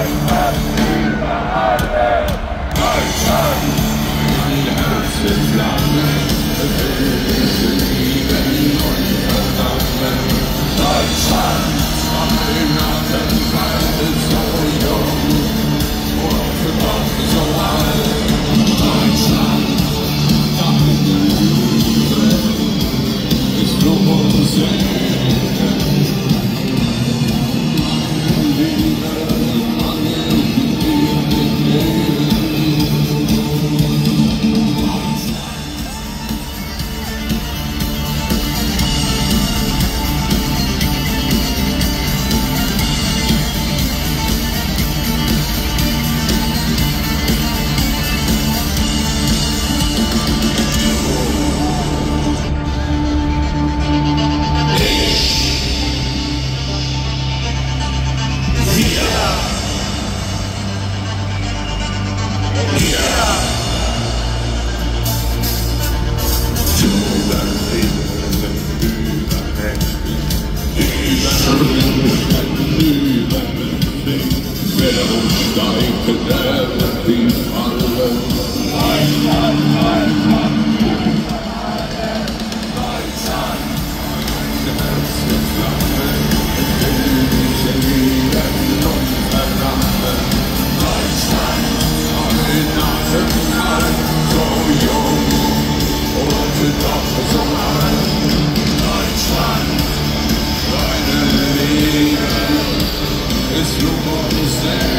Herzensflamme, Ist Lob